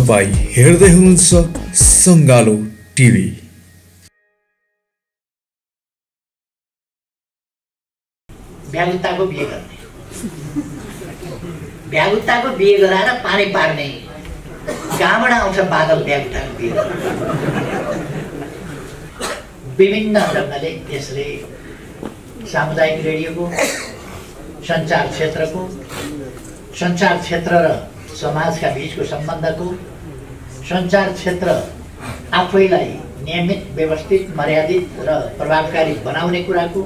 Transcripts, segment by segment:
तपाईँ हेर्दै हुनुहुन्छ सङ्गालो टिभी। भ्यागुत्ताको बिहे गर्ने। भ्यागुत्ताको बिहे गराएर पानी पार्ने। कहाँबाट आउँछ बादल भ्यागुत्ताको बिहे? विभिन्न ढङ्गले यसले सामुदायिक रेडियोको सञ्चार क्षेत्रको सञ्चार क्षेत्र र समाजका बिचको सम्बन्धको सञ्चार क्षेत्र आफैलाई नियमित व्यवस्थित मर्यादित र प्रभावकारी बनाउने कुराको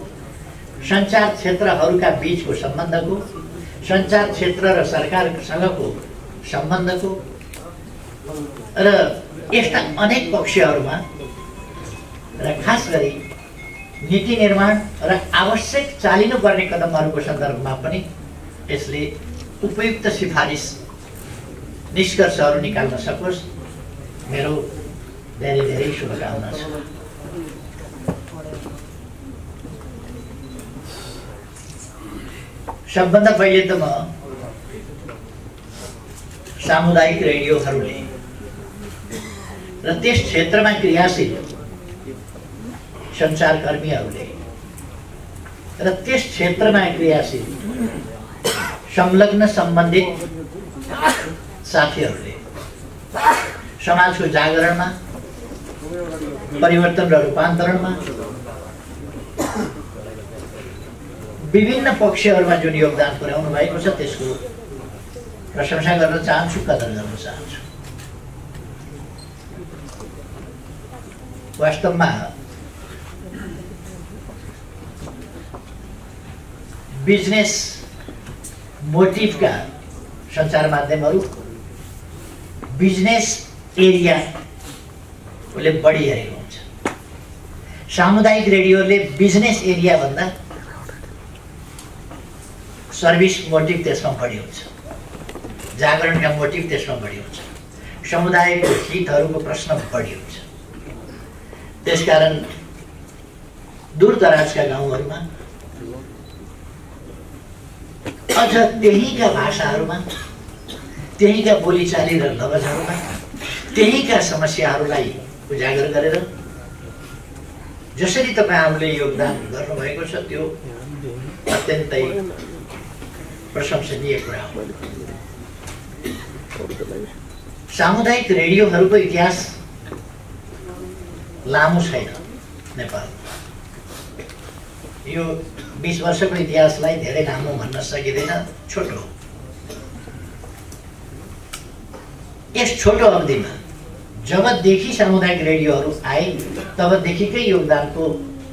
सञ्चार क्षेत्रहरूका बिचको सम्बन्धको सञ्चार क्षेत्र र सरकारसँगको सम्बन्धको र यस्ता अनेक पक्षहरूमा र खास गरी नीति निर्माण र आवश्यक चालिनुपर्ने कदमहरूको सन्दर्भमा पनि यसले उपयुक्त सिफारिस निष्कर्षहरू निकाल्न सकोस्। मेरो धेरै धेरै शुभकामना छ। सबभन्दा पहिले त म सामुदायिक रेडियोहरूले र त्यस क्षेत्रमा क्रियाशील सञ्चारकर्मीहरूले र त्यस क्षेत्रमा क्रियाशील संलग्न सम्बन्धित साथीहरूले समाजको जागरणमा परिवर्तन र रूपान्तरणमा विभिन्न पक्षहरूमा जुन योगदान पुर्याउनु भएको छ त्यसको प्रशंसा गर्न चाहन्छु कदर गर्न चाहन्छु। वास्तवमा बिजनेस मोटिभका सञ्चार माध्यमहरू बिजनेस एरियाले बढी हेरेको हुन्छ। सामुदायिक रेडियोले बिजनेस एरियाभन्दा सर्भिस मोटिभ त्यसमा बढी हुन्छ। जागरणका मोटिभ त्यसमा बढी हुन्छ। समुदायको हितहरूको प्रश्न बढी हुन्छ। त्यसकारण दूरदराजका गाउँहरूमा अझ त्यहीँका भाषाहरूमा त्यहीँका बोलीचाली र लवजहरूमा त्यहीँका समस्याहरूलाई उजागर गरेर जसरी तपाईँहरूले योगदान गर्नुभएको छ त्यो अत्यन्तै प्रशंसनीय कुरा हो। सामुदायिक रेडियोहरूको इतिहास लामो छैन नेपालमा। यो बिस वर्षको इतिहासलाई धेरै लामो भन्न सकिँदैन छोटो यस छोटो अवधिमा जबदेखि सामुदायिक रेडियोहरू आए तबदेखिकै योगदानको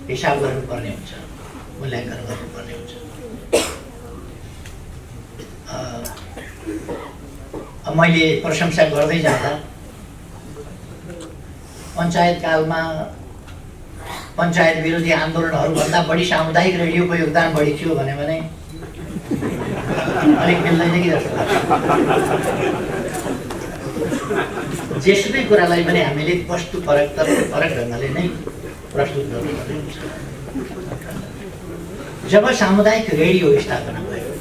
हिसाब गर्नुपर्ने हुन्छ मूल्याङ्कन गर्नुपर्ने हुन्छ। मैले प्रशंसा गर्दै जाँदा पञ्चायतकालमा पञ्चायत विरोधी आन्दोलनहरूभन्दा बढी सामुदायिक रेडियोको योगदान बढी थियो भन्यो भने अलिक मिल्दैन कि जस्तो लाग्छ। जेसुकै कुरालाई पनि हामीले वस्तु फरक तर फरक ढङ्गले नै प्रस्तुत गर्नुपर्ने हुन्छ। जब सामुदायिक रेडियो स्थापना भयो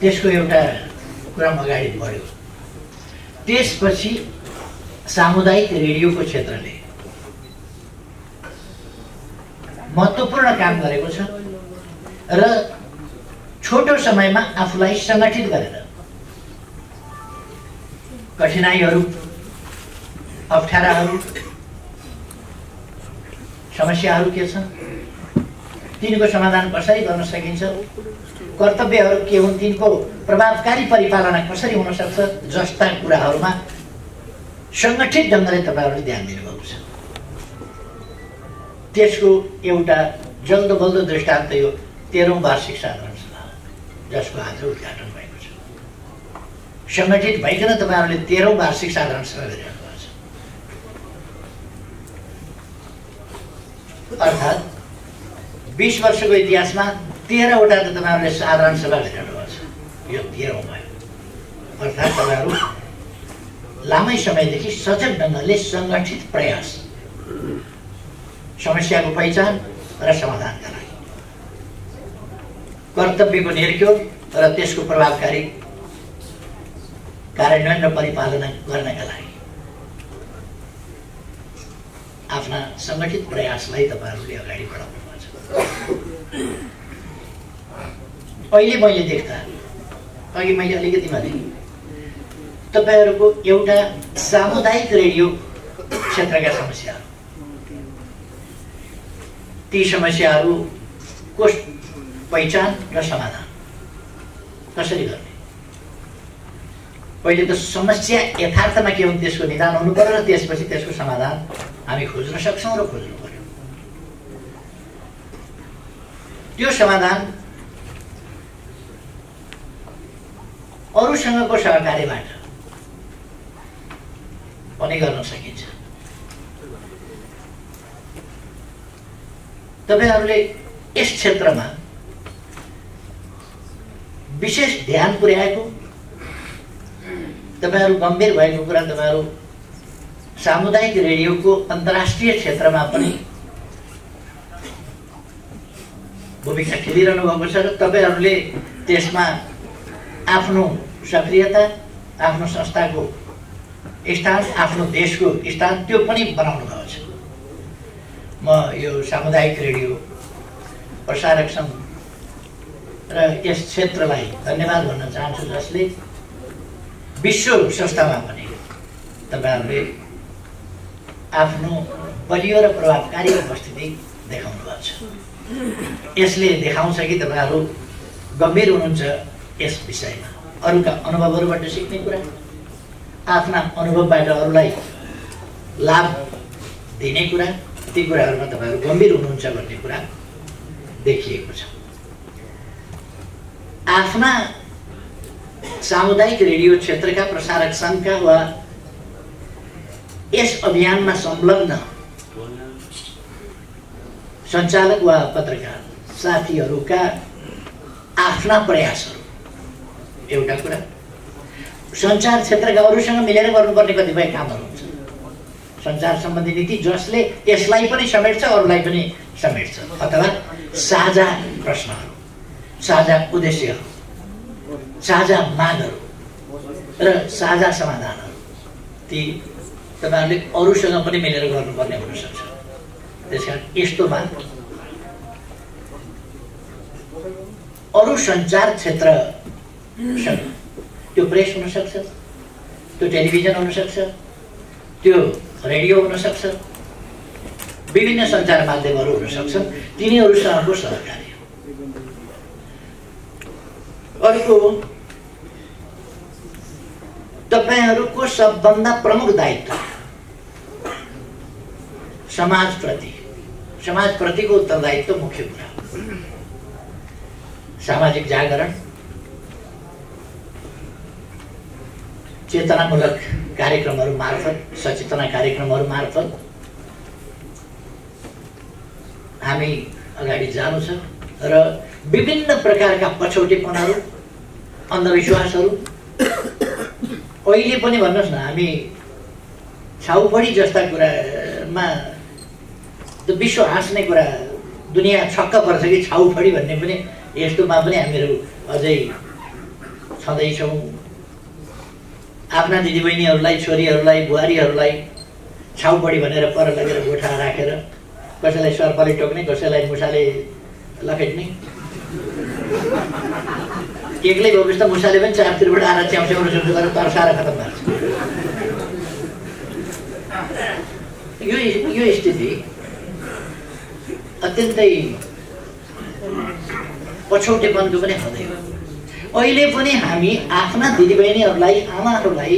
त्यसको एउटा क्रम अगाडि बढ्यो। त्यसपछि सामुदायिक रेडियोको क्षेत्रले महत्त्वपूर्ण काम गरेको छ र छोटो समयमा आफूलाई सङ्गठित गरेर कठिनाइहरू अप्ठ्याराहरू समस्याहरू के छन्? तिनको समाधान कसरी गर्न सकिन्छ? कर्तव्यहरू के हुन्? तिनको प्रभावकारी परिपालना कसरी हुनसक्छ जस्ता कुराहरूमा सङ्गठित ढङ्गले तपाईँहरूले ध्यान दिनुभएको छ। त्यसको एउटा जल्दो बल्दो दृष्टान्त यो तेह्रौँ वार्षिक साधारण सभा जसको आज उद्घाटन भएको छ। सङ्गठित भइकन तपाईँहरूले तेह्रौँ वार्षिक साधारण सभा गरिरहनु भएको छ अर्थात् बिस वर्षको इतिहासमा तेह्रवटा त तपाईँहरूले साधारण सभा छ यो तेह्रौँ भयो अर्थात् तपाईँहरू लामै समयदेखि सजग ढङ्गले सङ्गठित प्रयास। समस्याको पहिचान र समाधानका लागि। कर्तव्यको निर्क्यो र त्यसको प्रभावकारी कार्यान्वयन र परिपालना गर्नका लागि। आफ्ना सङ्गठित प्रयासलाई तपाईँहरूले अगाडि बढाउनु भएको छ। अहिले मैले देख्दा अघि मैले अलिकति भने तपाईँहरूको एउटा सामुदायिक रेडियो क्षेत्रका समस्याहरू। ती समस्याहरूको पहिचान र समाधान। कसरी गर्ने? पहिले त समस्या यथार्थमा के हुन् त्यसको निदान हुनु पर्यो र त्यसपछि त्यसको समाधान हामी खोज्न सक्छौँ र खोज्नु पर्यो त्यो समाधान अरूसँगको सहकार्यबाट पनि गर्न सकिन्छ तपाईँहरूले यस क्षेत्रमा विशेष ध्यान पुर्याएको तपाईँहरू गम्भीर भएको कुरा तपाईँहरू सामुदायिक रेडियोको अन्तर्राष्ट्रिय क्षेत्रमा पनि भूमिका खेलिरहनु भएको छ र तपाईँहरूले त्यसमा आफ्नो सक्रियता आफ्नो संस्थाको स्थान आफ्नो देशको स्थान त्यो पनि बनाउनु भएको छ। म यो सामुदायिक रेडियो प्रसारक सङ्घ र यस क्षेत्रलाई धन्यवाद भन्न चाहन्छु जसले विश्व संस्थामा पनि तपाईँहरूले आफ्नो बलियो र प्रभावकारी उपस्थिति देखाउनु भएको छ यसले देखाउँछ कि तपाईँहरू गम्भीर हुनुहुन्छ यस विषयमा। अरूका अनुभवहरूबाट सिक्ने कुरा। आफ्ना अनुभवबाट अरूलाई लाभ दिने कुरा। ती कुराहरूमा तपाईँहरू गम्भीर हुनुहुन्छ भन्ने कुरा देखिएको छ। आफ्ना सामुदायिक रेडियो क्षेत्रका प्रसारक सङ्घका वा यस अभियानमा संलग्न सञ्चालक वा पत्रकार साथीहरूका आफ्ना प्रयासहरू एउटा कुरा सञ्चार क्षेत्रका अरूसँग मिलेर गर्नुपर्ने कतिपय कामहरू हुन्छ सञ्चार सम्बन्धी नीति जसले यसलाई पनि समेट्छ अरूलाई पनि समेट्छ अथवा साझा प्रश्नहरू साझा उद्देश्यहरू साझा मागहरू र साझा समाधानहरू ती तपाईँहरूले अरूसँग पनि मिलेर गर्नुपर्ने हुनसक्छ त्यस कारण यस्तोमा अरू सञ्चार क्षेत्र त्यो प्रेस हुनसक्छ त्यो टेलिभिजन हुनसक्छ त्यो रेडियो हुनसक्छ विभिन्न सञ्चार माध्यमहरू हुनसक्छन् तिनीहरूसँगको सहकार्य अर्को तपाईँहरूको सबभन्दा प्रमुख दायित्व। समाजप्रति। समाजप्रतिको उत्तरदायित्व मुख्य कुरा सामाजिक जागरण चेतनामूलक कार्यक्रमहरू मार्फत सचेतना कार्यक्रमहरू मार्फत हामी अगाडि जानु छ र विभिन्न प्रकारका पछौटेपनहरू अन्धविश्वासहरू अहिले पनि भन्नुहोस् न हामी छाउपडी जस्ता कुरामा त विश्व हाँस्ने कुरा दुनियाँ छक्क पर्छ कि छाउफडी भन्ने पनि यस्तोमा पनि हामीहरू अझै छँदैछौँ आफ्ना दिदीबहिनीहरूलाई छोरीहरूलाई बुहारीहरूलाई छाउपडी भनेर पर लगेर गोठा राखेर कसैलाई सर्पले टोक्ने कसैलाई मुसाले लखेट्ने एक्लै भएपछि त मुसाले पनि चारतिरबाट आएर च्याउ च्याउ सुन्छु गरेर तर्साएर खतम पार्छ यो यो स्थिति अत्यन्तै पछौटेपनको पनि हुँदैन अहिले पनि हामी आफ्ना दिदीबहिनीहरूलाई आमाहरूलाई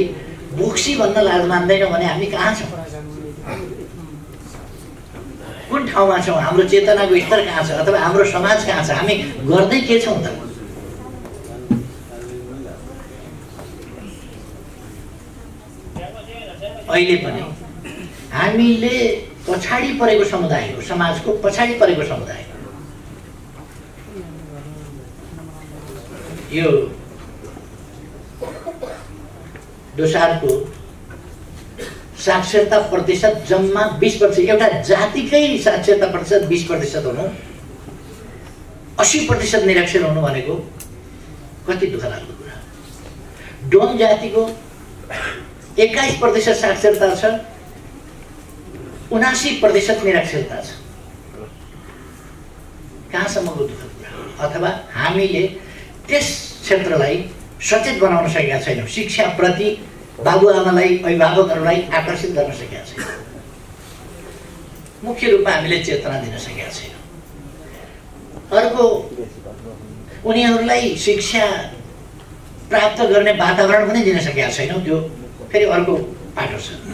बोक्सी भन्न लाज मान्दैनौँ भने हामी कहाँ छौँ? कुन ठाउँमा छौँ? हाम्रो चेतनाको स्तर कहाँ छ? अथवा हाम्रो समाज कहाँ छ? हामी गर्दै के छौँ त? अहिले पनि हामीले पछाडि परेको समुदाय हो समाजको पछाडि परेको समुदाय यो दोसारको साक्षरता प्रतिशत जम्मा बिस प्रतिशत एउटा जातिकै साक्षरता प्रतिशत बिस प्रतिशत हुनु असी प्रतिशत निरक्षर हुनु भनेको कति दुःख लाग्दो कुरा? डोम जातिको एक्काइस प्रतिशत साक्षरता छ उनासी प्रतिशत निरक्षरता छ कहाँसम्मको दुःख? अथवा हामीले त्यस क्षेत्रलाई सचेत बनाउन सकेका छैनौँ शिक्षाप्रति बाबुआमालाई अभिभावकहरूलाई आकर्षित गर्न सकेका छैनौँ मुख्य रूपमा हामीले चेतना दिन सकेका छैनौँ अर्को उनीहरूलाई शिक्षा प्राप्त गर्ने वातावरण पनि दिन सकेका छैनौँ त्यो फेरि अर्को पाटो छ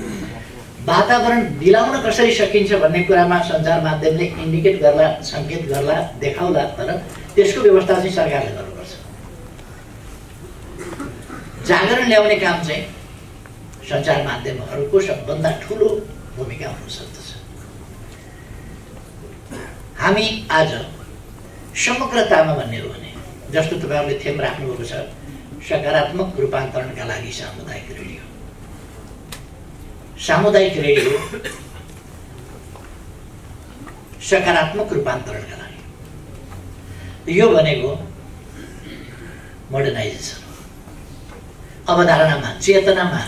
वातावरण दिलाउन कसरी सकिन्छ भन्ने कुरामा सञ्चार माध्यमले इन्डिकेट गर्ला सङ्केत गर्ला देखाउला तर त्यसको व्यवस्था चाहिँ सरकारले गर्नुपर्छ। जागरण ल्याउने काम चाहिँ सञ्चार माध्यमहरूको सबभन्दा ठुलो भूमिका हुन सक्दछ। हामी आज समग्रतामा भन्ने हो भने जस्तो तपाईँहरूले थेम राख्नुभएको छ सकारात्मक रूपान्तरणका लागि सामुदायिक रेडियो। सामुदायिक रेडियो सकारात्मक रूपान्तरणका लागि। यो भनेको मोडर्नाइजेसन। अवधारणामा चेतनामा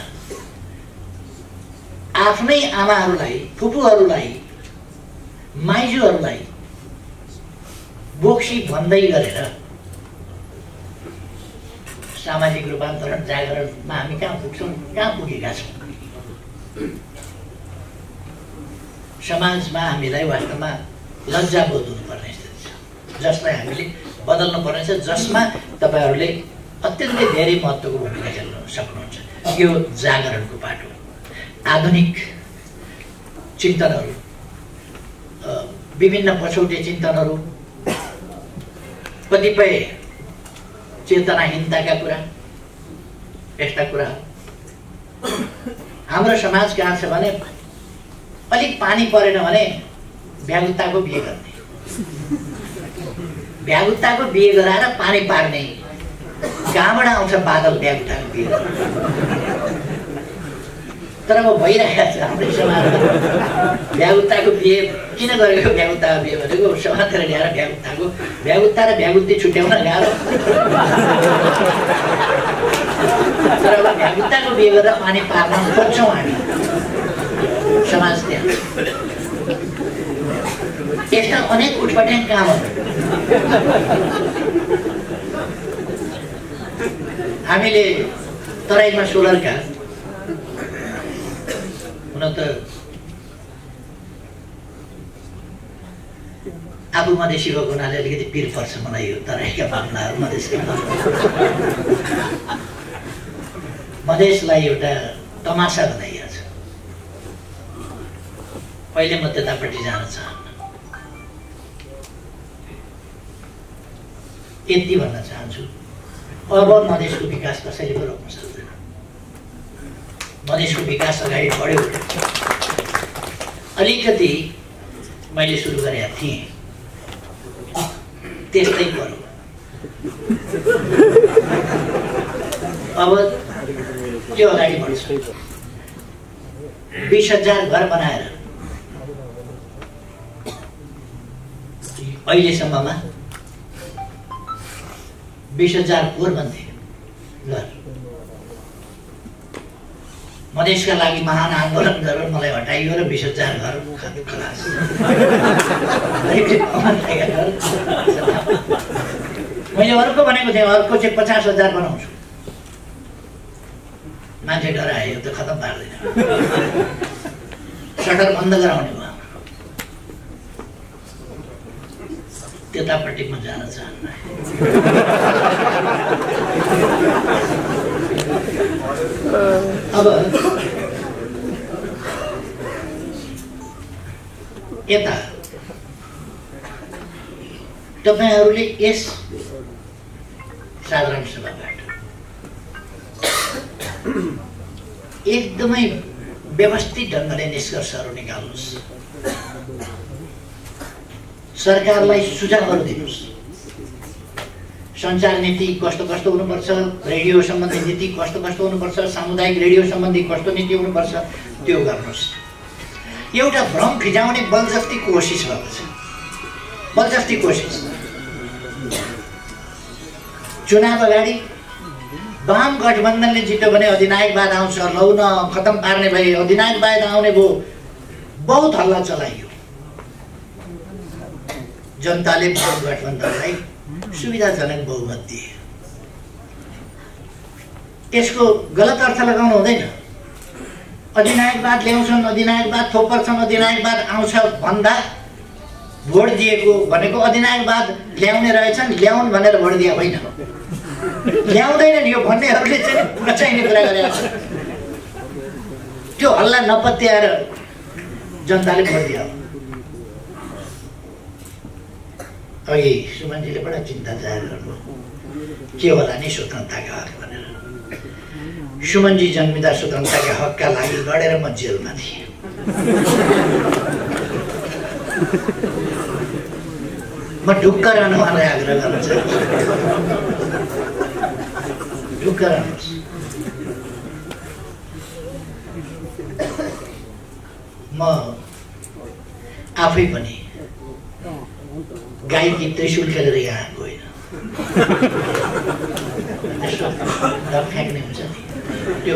आफ्नै आमाहरूलाई फुपूहरूलाई माइजूहरूलाई बोक्सी भन्दै गरेर सामाजिक रूपान्तरण जागरणमा हामी कहाँ पुग्छौँ कहाँ पुगेका छौँ? समाजमा हामीलाई वास्तवमा लज्जाबोध हुनुपर्ने स्थिति छ। जसलाई हामीले बदल्नु पर्ने छ जसमा तपाईँहरूले अत्यन्तै धेरै महत्त्वको भूमिका खेल्न सक्नुहुन्छ। यो जागरणको बाटो आधुनिक चिन्तनहरू विभिन्न पछौटे चिन्तनहरू कतिपय चेतनाहीनताका कुरा यस्ता कुरा हाम्रो समाज कहाँ छ भने अलिक पानी परेन भने भ्यागुत्ताको बिहे गर्ने भ्यागुत्ताको बिहे गराएर पानी पार्ने कहाँबाट आउँछ बादल भ्यागुत्ताको बिहे? तर अब भइरहेको छ हाम्रै समाजमा। भ्यागुत्ताको बिहे किन गरेको? भ्यागुत्ताको बिहे भनेको समाजतिर ल्याएर भ्यागुत्ताको भ्यागुत्ता र भ्यागुत्ती छुट्याउन गाह्रो। तर अब भ्यागुत्ताको बिहे गरेर पानी पार्न खोज्छौँ हामी। समाज त्यहाँ। यस्ता अनेक उटपटाङ कामहरू हामीले तराईमा सोलरका हुन त आफू मधेसी भएको हुनाले अलिकति पिर पर्छ मलाई यो तराईका भावनाहरू मधेसका मधेसलाई एउटा तमासा बनाइएको छ पहिले म त्यतापट्टि जान चाहन्न यति भन्न चाहन्छु अब मधेसको विकास कसैले रोक्न सक्दैन मधेसको विकास अगाडि बढ्यो अलिकति मैले सुरु गरेका थिएँ। त्यस्तै पऱ्यो। अब त्यो अगाडि बढ्छ? बिस हजार घर बनाएर अहिलेसम्ममा बिस हजार पोहोर भन्थे। घर मधेसका लागि महान आन्दोलन गरेर मलाई हटाइयो र बिस हजार घर मैले अर्को भनेको थिएँ अर्को चाहिँ पचास हजार बनाउँछु। मान्छे डरायो त खतम पार्दैन। सटर बन्द गराउने भयो। त्यतापट्टि म जान चाहन्न। यता तपाईँहरूले यस साधारण सभाबाट एकदमै व्यवस्थित ढङ्गले निष्कर्षहरू निकाल्नुहोस् सरकारलाई सुझावहरू दिनुहोस् सञ्चार नीति कस्तो कस्तो हुनुपर्छ रेडियो सम्बन्धी नीति कस्तो कस्तो हुनुपर्छ सामुदायिक रेडियो सम्बन्धी कस्तो नीति हुनुपर्छ त्यो गर्नुहोस्। एउटा भ्रम फिजाउने बलजस्ती कोसिस भएको छ कोसिस। चुनाव अगाडि वाम गठबन्धनले जित्यो भने अधिनायकवाद आउँछ लौ न खतम पार्ने भए अधिनायकवाद आउने भयो बहुत हल्ला चलाइयो। जनताले वाम गठबन्धनलाई सुविधाजनक बहुमत दिए यसको गलत अर्थ लगाउनु हुँदैन। अधिनायकवाद ल्याउँछन् अधिनायकवाद थोपर्छन् अधिनायकवाद आउँछ भन्दा भोट दिएको भनेको अधिनायकवाद ल्याउने रहेछन् ल्याउन् भनेर भोट दिए होइन। ल्याउँदैनन् यो भन्नेहरूले चाहिँ नचाहिने कुरा गरेका छन्। त्यो हल्ला नपत्याएर जनताले भोट दियो। अघि सुमनजीले बडा चिन्ता जाहेर गर्नुभयो। के होला नि स्वतन्त्रताका हक भनेर। सुमनजी जन्मिँदा स्वतन्त्रताका हकका लागि लडेर म जेलमा थिएँ। म ढुक्क रहन उहाँलाई आग्रह गर्न चाहन्छु ढुक्क रहनुहोस् म आफै पनि गाईकी त्रिशुल खेलेर यहाँ आएको होइन। फ्याँक्ने हुन्छ त्यो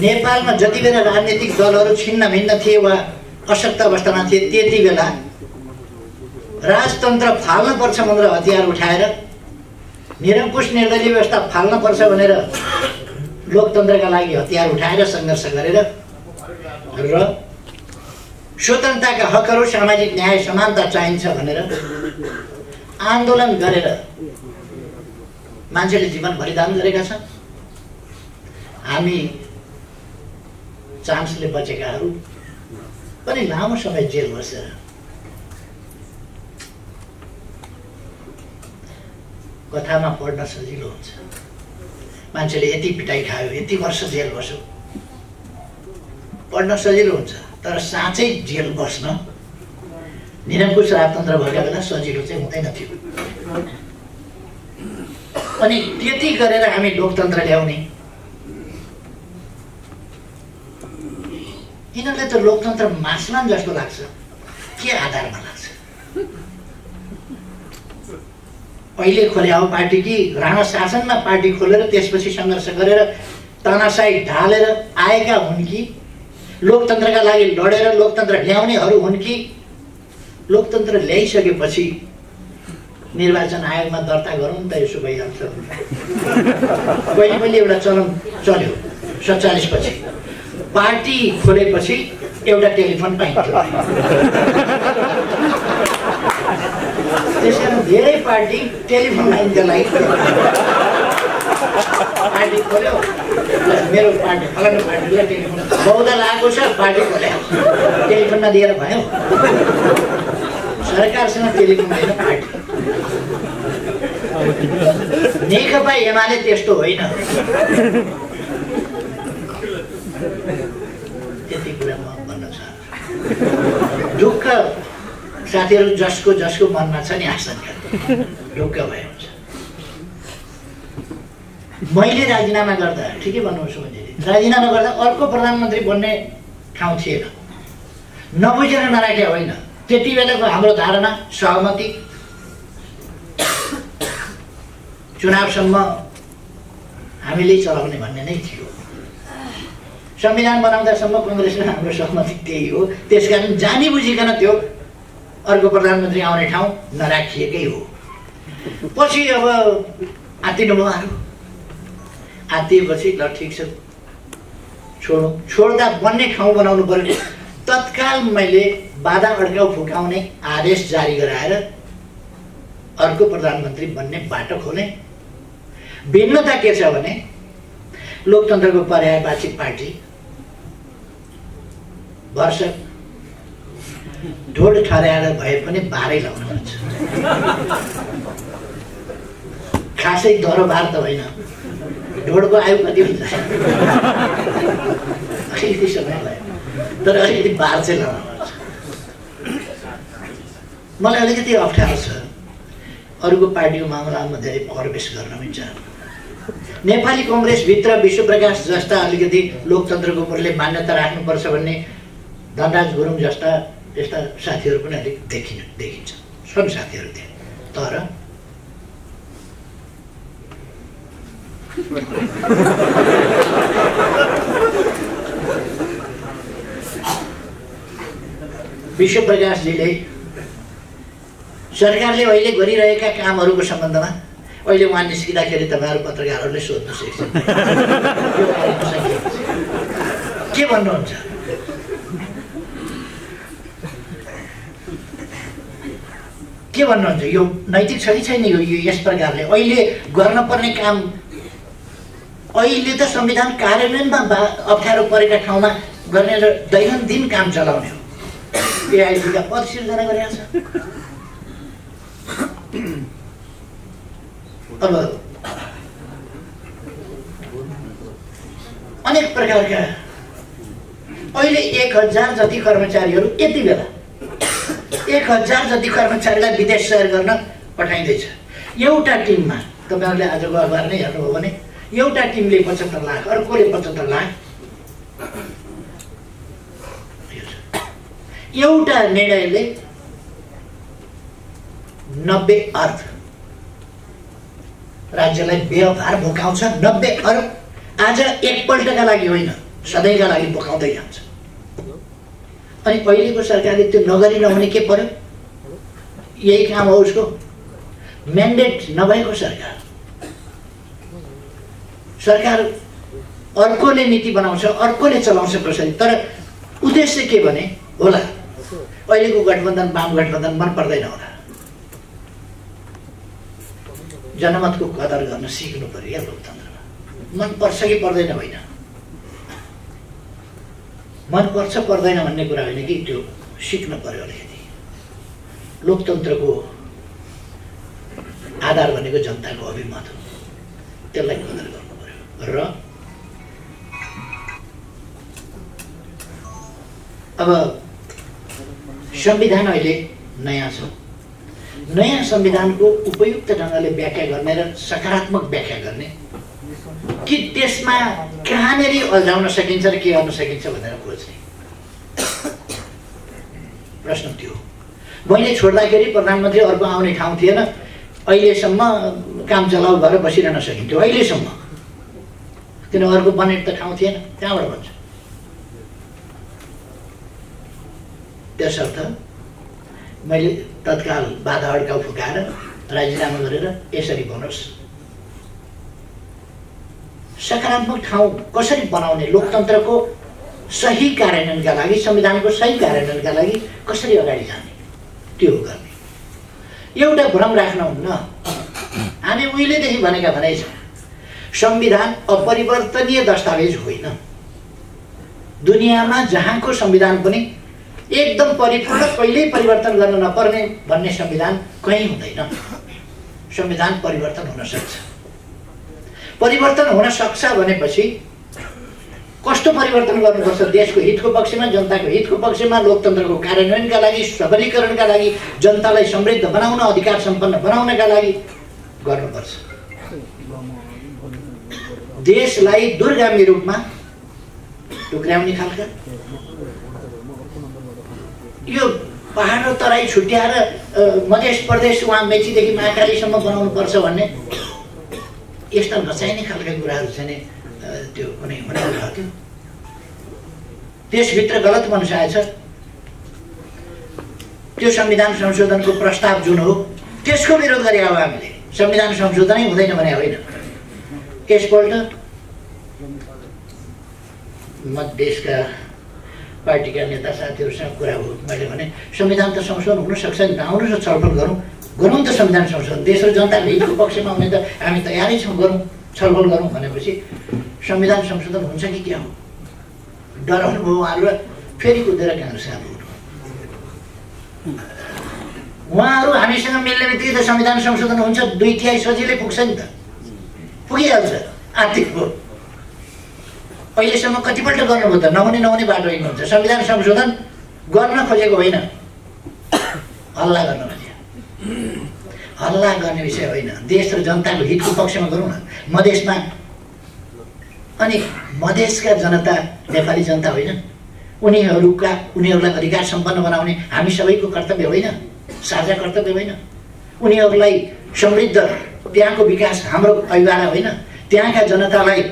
नेपालमा जति बेला राजनीतिक दलहरू छिन्न भिन्न थिए वा अशक्त अवस्थामा थिए त्यति बेला राजतन्त्र फाल्नुपर्छ भनेर हतियार उठाएर निरङ्कुश निर्दलीय व्यवस्था फाल्नुपर्छ भनेर लोकतन्त्रका लागि हतियार उठाएर सङ्घर्ष गरेर र स्वतन्त्रताका हकहरू सामाजिक न्याय समानता चाहिन्छ भनेर आन्दोलन गरेर मान्छेले जीवन बलिदान गरेका छन्। हामी चान्सले बचेकाहरू पनि लामो समय जेल बसेर कथामा पढ्न सजिलो हुन्छ। मान्छेले यति पिटाइ खायो यति वर्ष जेल बस्यो। पढ्न सजिलो हुन्छ। तर साँच्चै जेल बस्न निरङ्कुश राजतन्त्र भएका बेला सजिलो चाहिँ हुँदैन थियो। अनि त्यति गरेर हामी लोकतन्त्र ल्याउने। यिनीहरूले त लोकतन्त्र मास्लान् जस्तो लाग्छ। के आधारमा लाग्छ? अहिले खोल्या हो पार्टी कि राणा शासनमा पार्टी खोलेर त्यसपछि सङ्घर्ष गरेर तनासाई ढालेर आएका हुन् कि लोकतन्त्रका लागि लडेर लोकतन्त्र ल्याउनेहरू हुन् कि? लोकतन्त्र ल्याइसकेपछि निर्वाचन आयोगमा दर्ता गरौँ नि त यसो भइहाल्छ। पहिले पहिले एउटा चलन चल्यो सत्तालिस पछि। पार्टी खोलेपछि एउटा टेलिफोन पाइन्थ्यो। त्यसै कारण धेरै पार्टी टेलिफोन लाइनको लागि। पार्टी खोल्यो। मेरो पार्टी फलानु पार्टीलाई टेलिफोन। बहुदल आएको छ पार्टी खोल्यो टेलिफोन नदिएर भयो सरकारसँग टेलिफोन होइन पार्टी। नेकपा एमाले त्यस्तो होइन। त्यति कुरा म भन्न चाहन्छु। ढुक्क साथीहरू जसको जसको मनमा छ नि आशंका ढुक्क भयो। मैले राजीनामा गर्दा ठिकै भन्नुहोस् भने राजीनामा गर्दा अर्को प्रधानमन्त्री बन्ने ठाउँ थिएन। नबुझेर नराखे होइन। त्यति बेलाको हाम्रो धारणा सहमति। चुनावसम्म हामीले चलाउने भन्ने नै थियो। संविधान बनाउँदासम्म कङ्ग्रेस र हाम्रो सहमति त्यही हो। त्यस कारण जानी बुझिकन त्यो अर्को प्रधानमन्त्री आउने ठाउँ नराखिएकै हो। पछि अब आत्तिनु भयो अरू आत्तिएपछि ल ठिक छ। छोडौँ। छोड्दा बन्ने ठाउँ बनाउनु पऱ्यो तत्काल मैले बाधा अड्काउ फुकाउने आदेश जारी गराएर अर्को प्रधानमन्त्री बन्ने बाटो खोलेँ। भिन्नता के छ भने लोकतन्त्रको पर्यायवाची पार्टी वर्ष ढोड ठहराएर भए पनि बाह्रै लाउनुहुन्छ। खासै दरबार त होइन। ढोडको आयु कति हुन्छ अलिकति समय भयो तर अलिकति बार चाहिँ लाउनुपर्छ मलाई अलिकति अप्ठ्यारो छ अरूको पार्टीको मामलामा धेरै प्रवेश गर्न पनि चाहन्छु नेपाली कङ्ग्रेसभित्र विश्वप्रकाश जस्ता अलिकति लोकतन्त्रको मूल्य मान्यता राख्नुपर्छ भन्ने धनराज गुरुङ जस्ता यस्ता साथीहरू पनि अलिक देखिन देखिन्छ. छन् साथीहरू त्यहाँ. तर विश्व प्रकाशजीले सरकारले अहिले गरिरहेका कामहरूको सम्बन्धमा अहिले उहाँ निस्किँदाखेरि तपाईँहरू पत्रकारहरूले सोध्न सक्छ के भन्नुहुन्छ? के भन्नुहुन्छ? यो नैतिक छ कि छैन यो यस प्रकारले? अहिले गर्न पर्ने काम अहिले त संविधान कार्यान्वयनमा बा अप्ठ्यारो परेका ठाउँमा गर्ने र दैनन्दिन काम चलाउने हो। एआइसीका पद सिर्जना गरेका छ। अब अनेक प्रकारका अहिले एक हजार जति कर्मचारीहरू यति बेला एक हजार जति कर्मचारीलाई विदेश सयर गर्न पठाइँदैछ। एउटा टिममा तपाईँहरूले आजको अखबार नै हेर्नुभयो भने एउटा टिमले पचहत्तर लाख अर्कोले पचहत्तर लाख एउटा निर्णयले नब्बे अर्ब राज्यलाई व्यवहार बोकाउँछ नब्बे अर्ब आज एकपल्टका लागि होइन सधैँका लागि बोकाउँदै जान्छ। अनि अहिलेको सरकारले त्यो नगरी नहुने के पर्यो? यही काम हो उसको। म्यान्डेट नभएको सरकार। सरकार अर्कोले नीति बनाउँछ अर्कोले चलाउँछ कसरी तर उद्देश्य के भने होला? अहिलेको गठबन्धन वाम गठबन्धन मन पर्दैन होला। जनमतको कदर गर्न सिक्नु पर्यो क्या लोकतन्त्रमा। मन पर्छ कि पर्दैन होइन? मन पर्छ पर्दैन भन्ने कुरा होइन कि त्यो सिक्नु पर्यो अलिकति लोकतन्त्रको आधार भनेको जनताको अभिमत हो। त्यसलाई कदर र? अब संविधान अहिले नयाँ छ। नयाँ संविधानको उपयुक्त ढङ्गले व्याख्या गर्ने र सकारात्मक व्याख्या गर्ने कि त्यसमा कहाँनिर अल्झाउन सकिन्छ र के गर्न सकिन्छ भनेर खोज्ने? प्रश्न त्यो मैले छोड्दाखेरि प्रधानमन्त्री अर्को आउने ठाउँ थिएन। अहिलेसम्म काम चलाउ भएर बसिरहन सकिन्थ्यो। अहिलेसम्म। किन अर्को बनेट त ठाउँ थिएन। कहाँबाट भन्छ। त्यसर्थ मैले तत्काल बाधा अड्काउ फुकाएर राजीनामा गरेर यसरी बनोस् सकारात्मक ठाउँ कसरी बनाउने लोकतन्त्रको सही कार्यान्वयनका लागि संविधानको सही कार्यान्वयनका लागि कसरी अगाडि जाने? त्यो गर्ने। एउटा भ्रम राख्नुहुन्न। हामी उहिलेदेखि भनेका भनाइ छ। संविधान अपरिवर्तनीय दस्तावेज होइन। दुनियाँमा जहाँको संविधान पनि एकदम परिपूर्ण कहिल्यै परिवर्तन गर्न नपर्ने भन्ने संविधान कहीँ हुँदैन। संविधान परिवर्तन हुन सक्छ। परिवर्तन हुन सक्छ भनेपछि कस्तो परिवर्तन गर्नुपर्छ? देशको हितको पक्षमा जनताको हितको पक्षमा लोकतन्त्रको कार्यान्वयनका लागि सबलीकरणका लागि जनतालाई समृद्ध बनाउन अधिकार सम्पन्न बनाउनका लागि गर्नुपर्छ। देशलाई दुर्गामी रूपमा टुक्र्याउने खालका? यो पहाड तराई छुट्याएर मध्य प्रदेश उहाँ मेचीदेखि महाकालीसम्म बनाउनुपर्छ भन्ने यस्ता नचाहिने खालका कुराहरू चाहिँ नि त्यो कुनै हुने थियो त्यसभित्र गलत मनसाएछ त्यो संविधान संशोधनको प्रस्ताव जुन हो त्यसको विरोध गरे हो हामीले। संविधान संशोधनै हुँदैन भने होइन। यसपल्ट म देशका पार्टीका नेता साथीहरूसँग कुरा हो। मैले भने संविधान त संशोधन हुनसक्छ नि त आउनुहोस् न छलफल गरौँ। गरौँ त संविधान संशोधन। देश र जनताको हितको पक्षमा हुने त हामी तयारै छौँ गरौँ छलफल गरौँ भनेपछि संविधान संशोधन हुन्छ कि क्या हो? डराउनु भयो उहाँहरू र फेरि कुदेर काङ्ग्रेस आएको उहाँहरू हामीसँग मिल्ने बित्तिकै त संविधान संशोधन हुन्छ दुई तिहाई सजिलै पुग्छ नि त। पुगिहाल्छ आर्थिक अहिलेसम्म कतिपल्ट गर्नुभयो त नहुने नहुने बाटो हिँड्नुहुन्छ। संविधान संशोधन गर्न खोजेको होइन। हल्ला गर्न खोजे। हल्ला गर्ने विषय होइन। देश र जनताको हितको पक्षमा गरौँ न। मधेसमा अनि मधेसका जनता नेपाली जनता होइन उनीहरूका उनीहरूलाई अधिकार सम्पन्न बनाउने हामी सबैको कर्तव्य होइन। साझा कर्तव्य होइन। उनीहरूलाई समृद्ध त्यहाँको विकास हाम्रो अभिभावक होइन त्यहाँका जनतालाई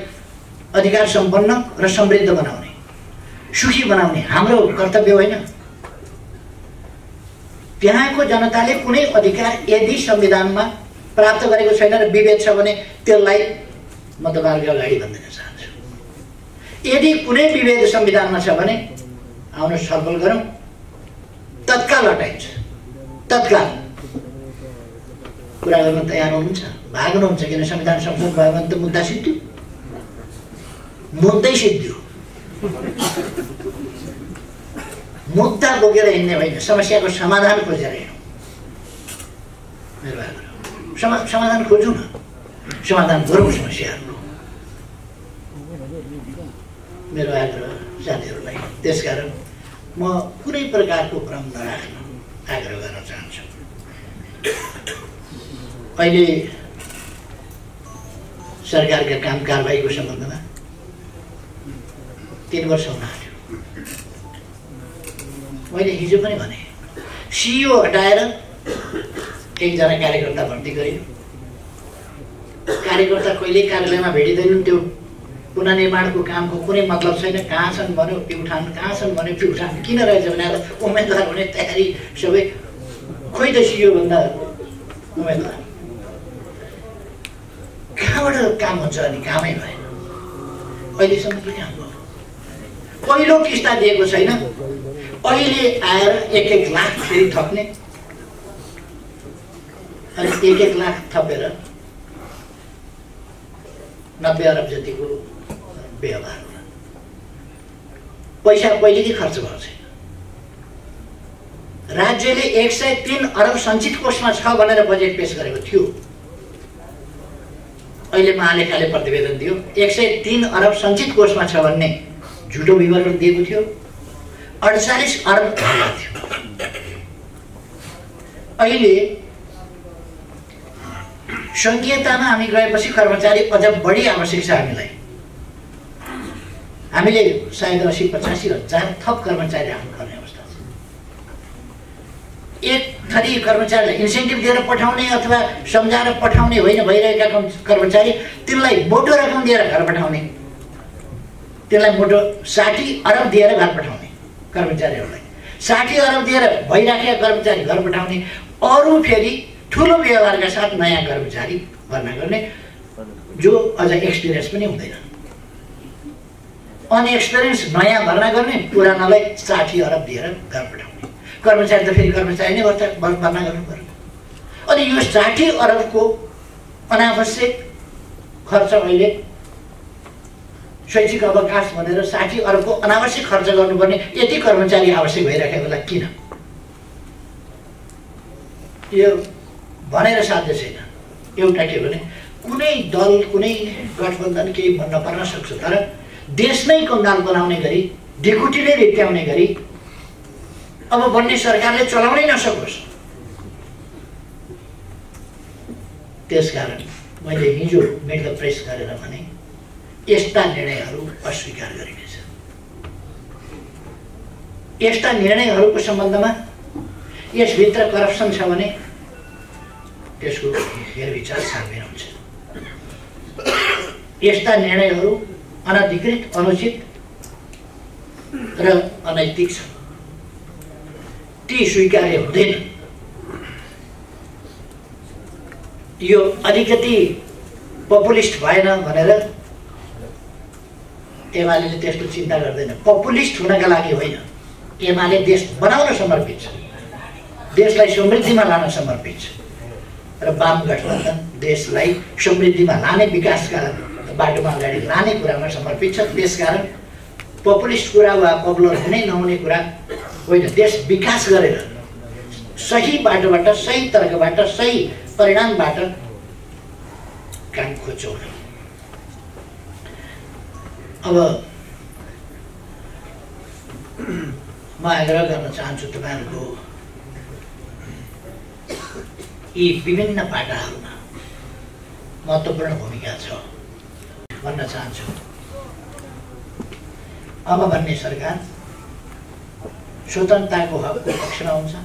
अधिकार सम्पन्न र समृद्ध बनाउने सुखी बनाउने हाम्रो कर्तव्य होइन। त्यहाँको जनताले कुनै अधिकार यदि संविधानमा प्राप्त गरेको छैन र विभेद छ भने त्यसलाई म तपाईँहरूको अगाडि भनिदिन चाहन्छु। यदि कुनै विभेद संविधानमा छ भने आउनु छलफल गरौँ। तत्काल हटाइन्छ। तत्काल। कुरा गर्न तयार हुनुहुन्छ भाग्नुहुन्छ किन संविधान संशोधन भयो भने त मुद्दा सिद्धियो मुद्दै सिद्धियो मुद्दा बोकेर हिँड्ने होइन समस्याको समाधान खोजेर हिँडौँ मेरो आग्रह समा समाधान खोजौँ न समाधान गरौँ समस्याहरूको मेरो आग्रह साथीहरूलाई त्यसकारण म कुनै प्रकारको भ्रम नराख्न आग्रह गर्न चाहन्छु अहिले सरकारका काम कारवाहीको सम्बन्धमा तिन वर्ष हुन मैले हिजो पनि भने सिइओ हटाएर एकजना कार्यकर्ता भर्ती गरियो। कार्यकर्ता कहिले कार्यालयमा भेटिँदैनन् त्यो पुनर्निर्माणको कामको कुनै मतलब छैन। कहाँ छन् भन्यो प्युठान कहाँ छन् भन्यो प्युठान किन रहेछ भने उम्मेदवार हुने तयारी सबै खोइ त सिइओभन्दा उम्मेदवार। कहाँबाट काम हुन्छ अनि कामै भएन। अहिलेसम्म के काम भयो पहिलो किस्ता दिएको छैन। अहिले आएर एक एक लाख फेरि थप्ने। अनि एक एक लाख थपेर नब्बे अरब जतिको व्यवहार पैसा पहिलेकै खर्च भएको छैन। राज्यले एक सय तिन अरब सञ्चित कोषमा छ भनेर बजेट पेस गरेको थियो। अहिले महालेखाले प्रतिवेदन दियो। एक सय तिन अरब सञ्चित कोषमा छ भन्ने झुटो विवरण दिएको थियो। अडचालिस अरब थियो। अहिले सङ्घीयतामा हामी गएपछि कर्मचारी अझ बढी आवश्यक छ हामीलाई। हामीले सायद असी पचासी हजार थप कर्मचारी राख्नुपर्ने अवस्था छ। एक थरी कर्मचारीलाई इन्सेन्टिभ दिएर पठाउने अथवा सम्झाएर पठाउने होइन भइरहेका कर्मचारी तिनलाई मोटो रकम दिएर घर पठाउने। त्यसलाई मोटो साठी अरब दिएर घर पठाउने कर्मचारीहरूलाई। साठी अरब दिएर भइराखेका कर्मचारी घर पठाउने अरू फेरि ठुलो व्यवहारका साथ नयाँ कर्मचारी भर्ना गर्ने जो अझ एक्सपिरियन्स पनि हुँदैन। अनएक्सपिरियन्स नयाँ भर्ना गर्ने पुरानालाई साठी अरब दिएर घर पठाउने। कर्मचारी त फेरि कर्मचारी नै भर्ता भर्ना गर्नु पर्यो। अनि यो साठी अरबको अनावश्यक खर्च अहिले शैक्षिक अवकाश भनेर साठी अरबको अनावश्यक खर्च गर्नुपर्ने यति कर्मचारी आवश्यक भइराखेको बेला किन? यो भनेर साध्य छैन। एउटा के भने कुनै दल कुनै गठबन्धन केही भन्न पर्न सक्छ तर देश नै कङ्गाल बनाउने गरी ढिकुटी नै रित्याउने गरी अब बन्ने सरकारले चलाउनै नसकोस्। त्यसकारण मैले हिजो मिड द प्रेस गरेर भने यस्ता निर्णयहरू अस्वीकार गरिनेछ। यस्ता निर्णयहरूको सम्बन्धमा यसभित्र करप्सन छ भने त्यसको हेरविचार छानबिन हुन्छ। यस्ता निर्णयहरू अनधिकृत अनुचित र अनैतिक छन्। ती स्वीकार्य हुँदैन। यो अलिकति पपुलिस्ट भएन भनेर एमाले त्यस्तो चिन्ता गर्दैन। पपुलिस्ट हुनका लागि होइन। एमाले देश बनाउन समर्पित छ। देशलाई समृद्धिमा लान समर्पित छ। र वाम गठबन्धन देशलाई समृद्धिमा लाने विकासका बाटोमा अगाडि लाने कुरामा समर्पित छ। त्यसकारण पपुलिस्ट कुरा वा पपुलर हुने नहुने कुरा होइन देश विकास गरेर सही बाटोबाट सही तर्कबाट सही परिणामबाट काम खोज्छौँ अब म आग्रह गर्न चाहन्छु तपाईँहरूको यी विभिन्न पाटाहरूमा महत्त्वपूर्ण भूमिका छ भन्न चाहन्छु। अब भन्ने सरकार स्वतन्त्रताको हकको पक्षमा हुन्छ।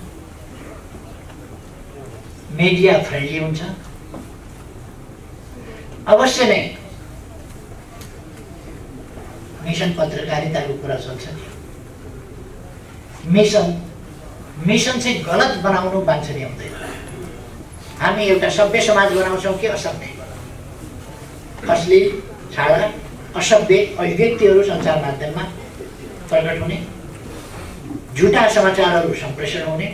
मिडिया फ्रेन्डली हुन्छ। अवश्य नै मिसन पत्रकारिताको कुरा चल्छ मिसन मिसन चाहिँ गलत बनाउनु बान्छने हुँदैन। हामी एउटा सभ्य समाज बनाउँछौँ कि असभ्य? अश्लील छाडा असभ्य अभिव्यक्तिहरू सञ्चार माध्यममा प्रकट हुने। झुटा समाचारहरू सम्प्रेषण हुने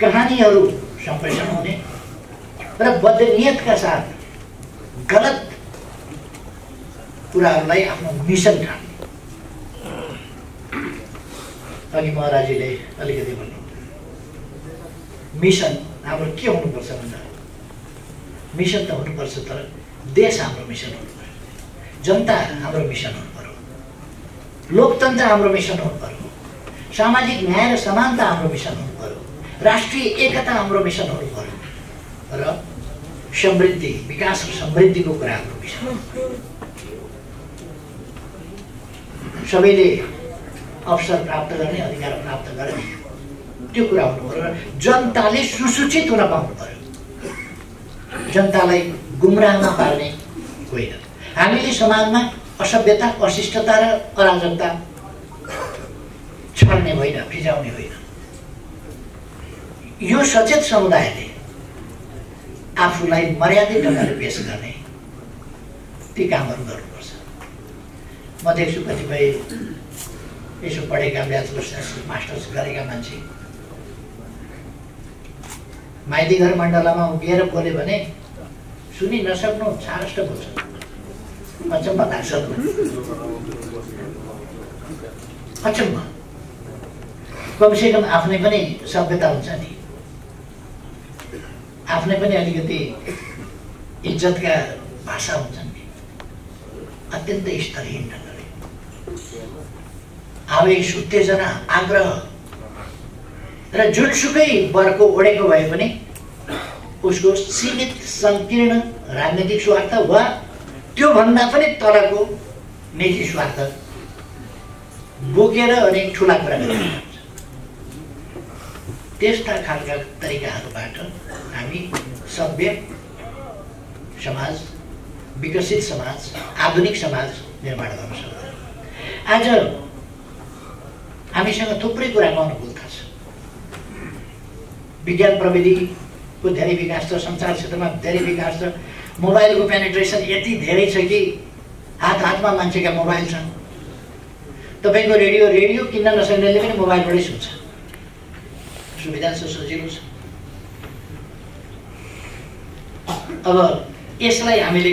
कहानीहरू सम्प्रेषण हुने र बदनियतका साथ गलत कुराहरूलाई आफ्नो मिसन ठान्ने। अघि महाराजीले अलिकति भन्नु मिसन हाम्रो के हुनुपर्छ भन्दा मिसन त हुनुपर्छ तर देश हाम्रो मिसन हुनु पऱ्यो जनता हाम्रो मिसन हुनु पऱ्यो लोकतन्त्र हाम्रो मिसन हुनु पऱ्यो सामाजिक न्याय र समानता हाम्रो मिसन हुनु पऱ्यो राष्ट्रिय एकता हाम्रो मिसन हुनु पऱ्यो र समृद्धि विकास र समृद्धिको कुरा हाम्रो मिसन। सबैले अवसर प्राप्त गर्ने अधिकार प्राप्त गर्ने त्यो कुरा हुनु पऱ्यो र जनताले सुसूचित हुन पाउनु पऱ्यो जनतालाई गुमराहमा पार्ने होइन हामीले समाजमा असभ्यता अशिष्टता र अराजकता छर्ने होइन फिजाउने होइन यो सचेत समुदायले आफूलाई मर्यादित ढङ्गले पेस गर्ने ती कामहरू गर्नुपर्छ। म देख्छु कतिपय यसो पढेका ब्याचलर्स मास्टर्स गरेका मान्छे। माइती घर मण्डलामा उभिएर बोल्यो भने सुनि नसक्नु छारष्ट बोल्छ अचम्म लाग्छ। अचम्म कमसेकम आफ्नै पनि सभ्यता हुन्छ नि। आफ्नै पनि अलिकति इज्जतका भाषा हुन्छन् नि। अत्यन्त स्तरहीन ढङ्गले। आवेश उत्तेजना आग्रह र जुनसुकै वर्गको ओढेको भए पनि उसको सीमित सङ्कीर्ण राजनैतिक स्वार्थ वा त्योभन्दा पनि तलको निजी स्वार्थ बोकेर अनि ठुला कुरा त्यस्ता खालका तरिकाहरूबाट हामी सभ्य समाज विकसित समाज आधुनिक समाज निर्माण गर्न सक्छौँ। आज हामीसँग थुप्रै कुराको अनुकूलता छ विज्ञान प्रविधिको धेरै विकास छ सञ्चार क्षेत्रमा धेरै विकास छ। मोबाइलको पेनिट्रेसन यति धेरै छ कि हात हातमा मान्छेका मोबाइल छन्। तपाईँको रेडियो रेडियो किन्न नसक्नेले पनि मोबाइलबाटै सुन्छ सुविधा छ सजिलो छ अब यसलाई हामीले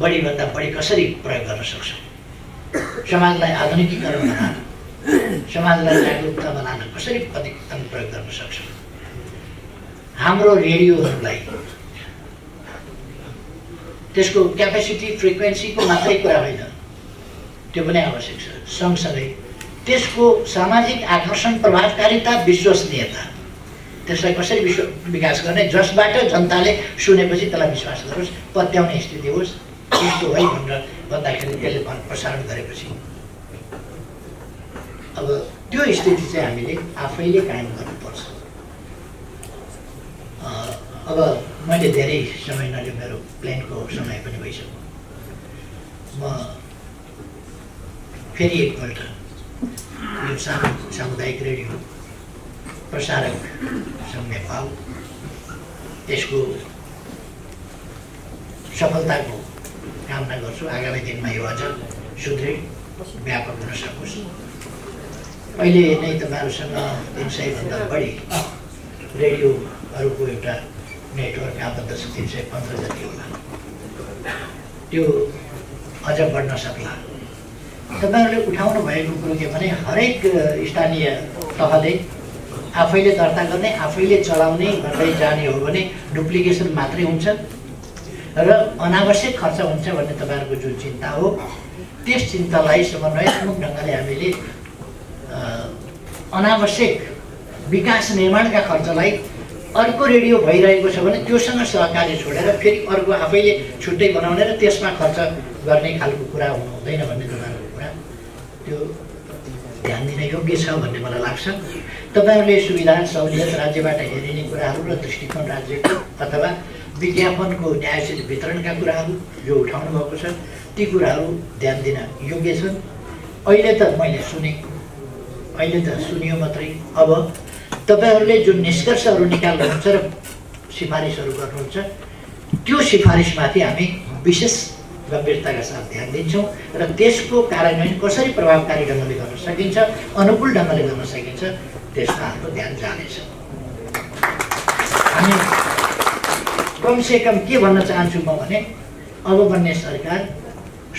बढीभन्दा बढी कसरी प्रयोग गर्न सक्छौँ? समाजलाई आधुनिकीकरण बनाएर समाजलाई जागरुकता बनाएर कसरी अधिकतम प्रयोग गर्न सक्छौँ? हाम्रो रेडियोहरूलाई त्यसको क्यापेसिटी फ्रिक्वेन्सीको मात्रै कुरा होइन। त्यो पनि आवश्यक छ। सँगसँगै त्यसको सामाजिक आकर्षण प्रभावकारिता विश्वसनीयता। त्यसलाई कसरी विश्व विकास गर्ने? जसबाट जनताले सुनेपछि त्यसलाई विश्वास गरोस् पत्याउने स्थिति होस् यस्तो है भनेर भन्दाखेरि त्यसले प्रसारण गरेपछि। अब त्यो स्थिति चाहिँ हामीले आफैले कायम गर्नुपर्छ। अब मैले धेरै समय नलियो मेरो प्लेनको समय पनि भइसक्यो। म फेरि एकपल्ट यो सामु सामुदायिक रेडियो प्रसारक सङ्घ नेपाल यसको सफलताको कामना गर्छु आगामी दिनमा यो अझ सुदृढ व्यापक हुन सकोस् अहिले नै तपाईँहरूसँग तिन सयभन्दा बढी रेडियोहरूको एउटा नेटवर्क आबद्ध छ तिन सय पन्ध्र जति होला त्यो अझ बढ्न सक्ला तपाईँहरूले उठाउनु भएको कुरो के भने हरेक स्थानीय तहले आफैले दर्ता गर्ने आफैले चलाउने गर्दै जाने हो भने डुप्लिकेसन मात्रै हुन्छ र अनावश्यक खर्च हुन्छ भन्ने तपाईँहरूको जुन चिन्ता हो त्यस चिन्तालाई समन्वयात्मक ढङ्गले हामीले अनावश्यक विकास निर्माणका खर्चलाई अर्को रेडियो भइरहेको छ भने त्योसँग सहकार्य छोडेर फेरि अर्को आफैले छुट्टै बनाउने र त्यसमा खर्च गर्ने खालको कुरा हुनु हुँदैन भन्ने तपाईँहरूको कुरा त्यो ध्यान दिन योग्य छ भन्ने मलाई लाग्छ। तपाईँहरूले सुविधा सहुलियत राज्यबाट हेरिने कुराहरू र दृष्टिकोण राज्यको अथवा विज्ञापनको न्यायोचित वितरणका कुराहरू जो उठाउनु भएको छ। ती कुराहरू ध्यान दिन योग्य छन्। अहिले त मैले सुने अहिले त सुनियो मात्रै। अब तपाईँहरूले जुन निष्कर्षहरू निकाल्नुहुन्छ र सिफारिसहरू गर्नुहुन्छ त्यो सिफारिसमाथि हामी विशेष गम्भीरताका साथ ध्यान दिन्छौँ र त्यसको कार्यान्वयन कसरी प्रभावकारी ढङ्गले गर्न सकिन्छ अनुकूल ढङ्गले गर्न सकिन्छ त्यसमा हाम्रो ध्यान जानेछ। हामी कमसे कम के भन्न चाहन्छु म भने अब बन्ने सरकार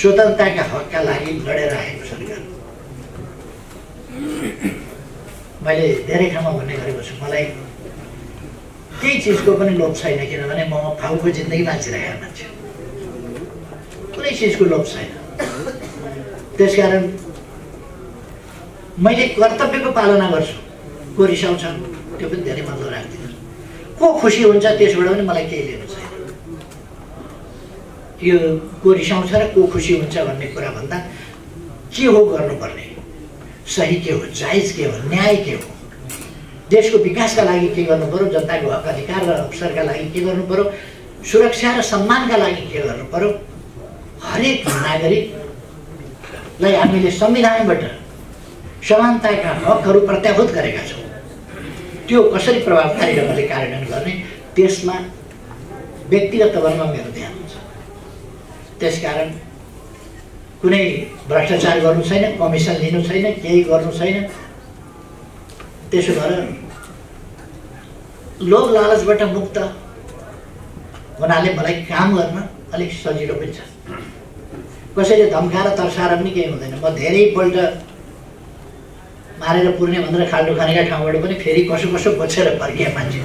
स्वतन्त्रताका हकका लागि लडेर आएको सरकार मैले धेरै ठाउँमा भन्ने गरेको छु मलाई केही चिजको पनि लोभ छैन किनभने म फाउको जिन्दगी बाँचिरहेको मान्छे कुनै चिजको लोभ छैन। त्यसकारण मैले कर्तव्यको पालना गर्छु। को रिसाउँछ त्यो पनि धेरै मतलब राख्दिनँ को खुसी हुन्छ त्यसबाट पनि मलाई केही लिनु छैन। यो को रिसाउँछ र को खुसी हुन्छ भन्ने कुरा भन्दा के हो गर्नुपर्ने? सही के हो? जायज के हो? न्याय के हो? देशको विकासका लागि के गर्नु पऱ्यो जनताको हक अधिकार र अवसरका लागि के गर्नु पऱ्यो सुरक्षा र सम्मानका लागि के गर्नु पऱ्यो हरेक नागरिकलाई हामीले संविधानबाट समानताका हकहरू प्रत्याभूत गरेका छौँ। त्यो कसरी प्रभावकारी ढङ्गले कार्यान्वयन गर्ने त्यसमा व्यक्तिगत तवरमा मेरो ध्यान हुन्छ। त्यसकारण कुनै भ्रष्टाचार गर्नु छैन कमिसन लिनु छैन केही गर्नु छैन। त्यसो भएर लोभ लालचबाट मुक्त हुनाले मलाई काम गर्न अलिक सजिलो पनि छ कसैले धम्काएर तर्साएर पनि केही हुँदैन। म धेरैपल्ट मारेर पुर्ने भनेर खाल्डो खानेका ठाउँबाट पनि फेरि कसो कसो बचेर फर्किए मान्छे।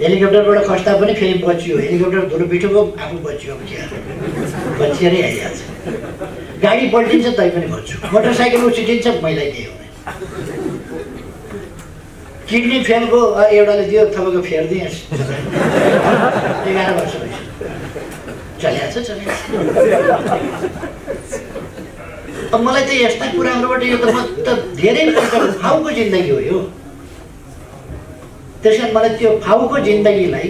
हेलिकप्टरबाट खस्दा पनि फेरि बचियो। हेलिकप्टर धुलो पिठोको आफू बचियो बचिएरै आइहाल्छ। गाडी पल्टिन्छ तै पनि बच्छु। मोटरसाइकल उछिटिन्छ मैलाई केही हुँदैन किडनी फेलको एउटाले दियो तपाईँको फेरिदिएँ एघार वर्ष चल्या अब मलाई त यस्ता कुराहरूबाट यो त म त धेरै फाउको जिन्दगी हो यो। त्यस कारण मलाई त्यो फाउको जिन्दगीलाई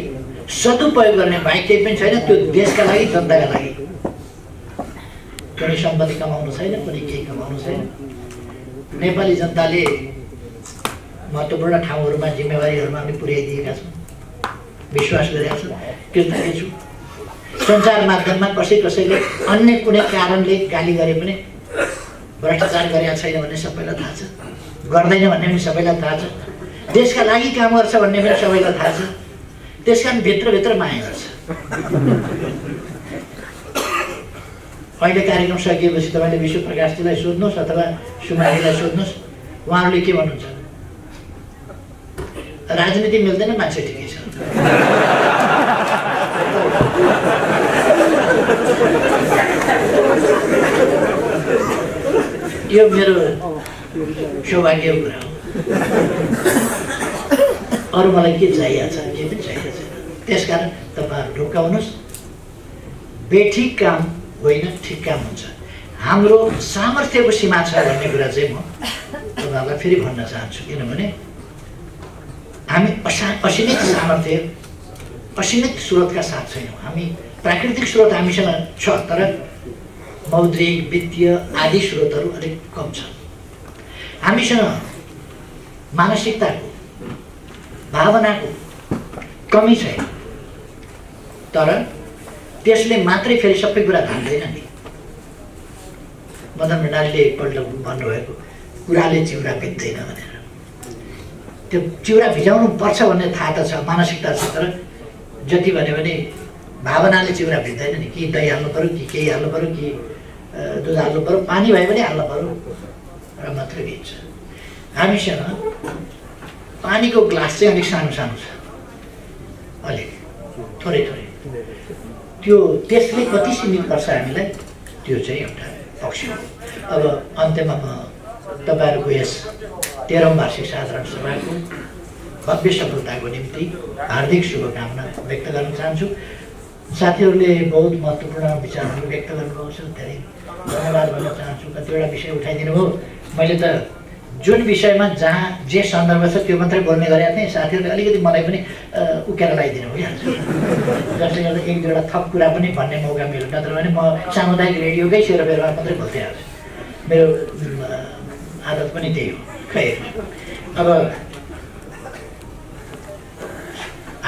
सदुपयोग गर्ने बाहेक केही पनि छैन त्यो देशका लागि जनताका लागि। कुनै सम्पत्ति कमाउनु छैन कुनै केही कमाउनु छैन। नेपाली जनताले महत्त्वपूर्ण ठाउँहरूमा जिम्मेवारीहरूमा पनि पुर्याइदिएका छन्। विश्वास गरेका छन्। कृतज्ञ छु? सञ्चार माध्यममा कसै कसैले अन्य कुनै कारणले गाली गरे पनि भ्रष्टाचार गरेका छैन भन्ने सबैलाई थाहा छ। गर्दैन भन्ने पनि सबैलाई थाहा छ। देशका लागि काम गर्छ भन्ने पनि सबैलाई थाहा छ। त्यस कारण भित्रभित्र माया गर्छ। अहिले कार्यक्रम सकिएपछि तपाईँले विश्व प्रकाशजीलाई सोध्नुहोस् अथवा सुमारीलाई सोध्नुहोस् उहाँहरूले के भन्नुहुन्छ? राजनीति मिल्दैन मान्छे ठिकै छ। यो मेरो सौभाग्यको कुरा हो। अरू मलाई के चाहिएको छ के पनि चाहिएको छैन। त्यसकारण तपाईँहरू ढुक्काउनुहोस्। बेठिक काम होइन ठिक काम हुन्छ। हाम्रो सामर्थ्यको सीमा छ भन्ने कुरा चाहिँ म तपाईँहरूलाई फेरि भन्न चाहन्छु। किनभने हामी असा असीमित सामर्थ्य असीमित स्रोतका साथ छैनौँ हामी प्राकृतिक स्रोत हामीसँग छ तर मौद्रिक वित्तीय आदि स्रोतहरू अलिक कम छन् हामीसँग मानसिकताको भावनाको कमी छैन तर त्यसले मात्रै फेरि सबै कुरा धान्दैन नि मदन भण्डारीले एकपल्ट भन्नुभएको कुराले चिउरा भिज्दैन भनेर त्यो चिउरा भिजाउनु पर्छ भन्ने थाहा त छ मानसिकता छ तर जति भन्यो भने भावनाले चिउरा भिज्दैन नि। कि दही हाल्नु पऱ्यो कि केही हाल्नु पऱ्यो कि दुध हाल्नु पऱ्यो पानी भए पनि हाल्नु पऱ्यो र मात्रै भिज्छ। हामीसँग पानीको ग्लास चाहिँ अलिक सानो सानो छ। अलिक थोरै थोरै। त्यो त्यसले कति सीमित गर्छ हामीलाई? त्यो चाहिँ एउटा पक्ष हो। अब अन्त्यमा म तपाईँहरूको यस तेह्रौँ वार्षिक साधारण सभाको भव्य सफलताको निम्ति हार्दिक शुभकामना व्यक्त गर्न चाहन्छु। साथीहरूले बहुत महत्त्वपूर्ण विचारहरू व्यक्त गर्नुभएको छ। धेरै धन्यवाद भन्न चाहन्छु। कतिवटा विषय उठाइदिनु भयो। मैले त जुन विषयमा जहाँ जे सन्दर्भ छ त्यो मात्रै बोल्ने गरेका थिएँ। साथीहरूले अलिकति मलाई पनि उकेर लगाइदिनु भइहाल्छ। जसले गर्दा एक दुईवटा थप कुरा पनि भन्ने मौका मिल्यो नत्र भने म सामुदायिक रेडियोकै सेरोफेरोमा मात्रै बोल्थेँ आज मेरो आदत पनि त्यही हो। खै अब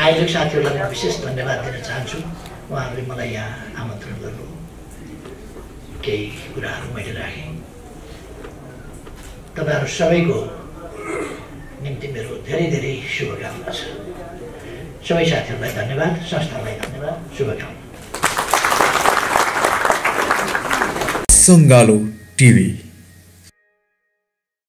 आयोजक साथीहरूलाई म विशेष धन्यवाद दिन चाहन्छु। उहाँहरूले मलाई यहाँ आमन्त्रण गर्नु केही कुराहरू मैले राखेँ। तपाईँहरू सबैको निम्ति मेरो धेरै धेरै शुभकामना छ। सबै साथीहरूलाई धन्यवाद संस्थालाई धन्यवाद शुभकामना। सङ्गालो टिभी।